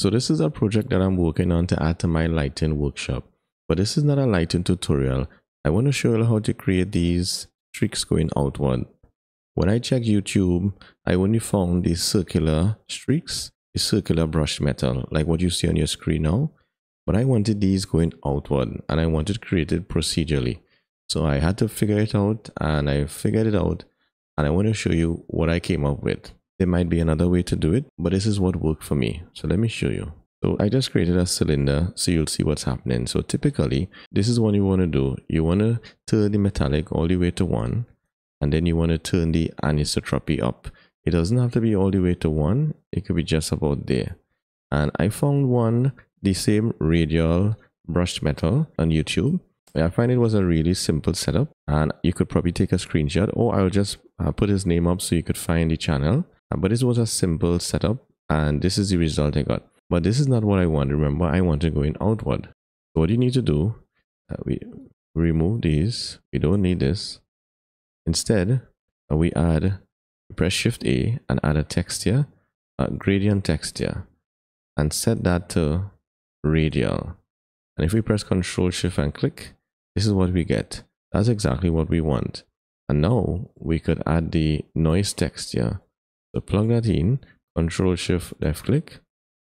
So this is a project that I'm working on to add to my lighting workshop. But this is not a lighting tutorial. I want to show you how to create these streaks going outward. When I checked YouTube, I only found these circular streaks, the circular brushed metal, like what you see on your screen now. But I wanted these going outward and I wanted to create it procedurally. So I had to figure it out and I figured it out and I want to show you what I came up with. There might be another way to do it, but this is what worked for me. So let me show you. So I just created a cylinder so you'll see what's happening. So typically, this is what you want to do. You want to turn the metallic all the way to 1 and then you want to turn the anisotropy up. It doesn't have to be all the way to 1. It could be just about there. And I found one, the same radial brushed metal on YouTube I find it was a really simple setup and you could probably take a screenshot or I'll just uh, put his name up so you could find the channel. Uh, but this was a simple setup and this is the result I got. But this is not what I want. Remember, I want to go in outward. So what you need to do, uh, we remove these. We don't need this. Instead, uh, we add, press Shift A and add a texture, a gradient texture and set that to radial. And if we press Control Shift and click, this is what we get. That's exactly what we want. And now we could add the noise texture. So plug that in, Control Shift left click,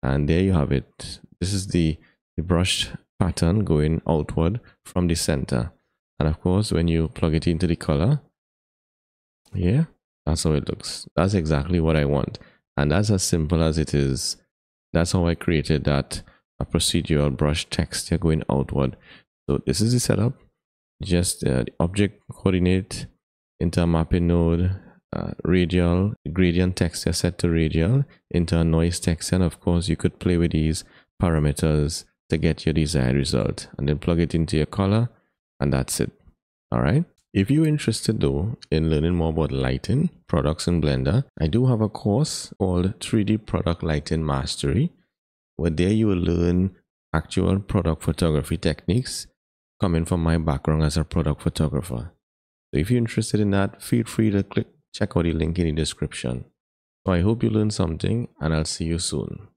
and there you have it. This is the, the brushed pattern going outward from the center. And of course, when you plug it into the color, yeah, that's how it looks. That's exactly what I want. And that's as simple as it is. That's how I created that a procedural brush texture going outward. So this is the setup. Just uh, the object coordinate into a mapping node, uh, radial, gradient texture set to radial, into a noise texture. And of course, you could play with these parameters to get your desired result and then plug it into your color and that's it. All right. If you're interested though in learning more about lighting products in Blender, I do have a course called 3D Product Lighting Mastery, where there you will learn actual product photography techniques coming from my background as a product photographer. So if you're interested in that, feel free to click check out the link in the description. So I hope you learned something and I'll see you soon.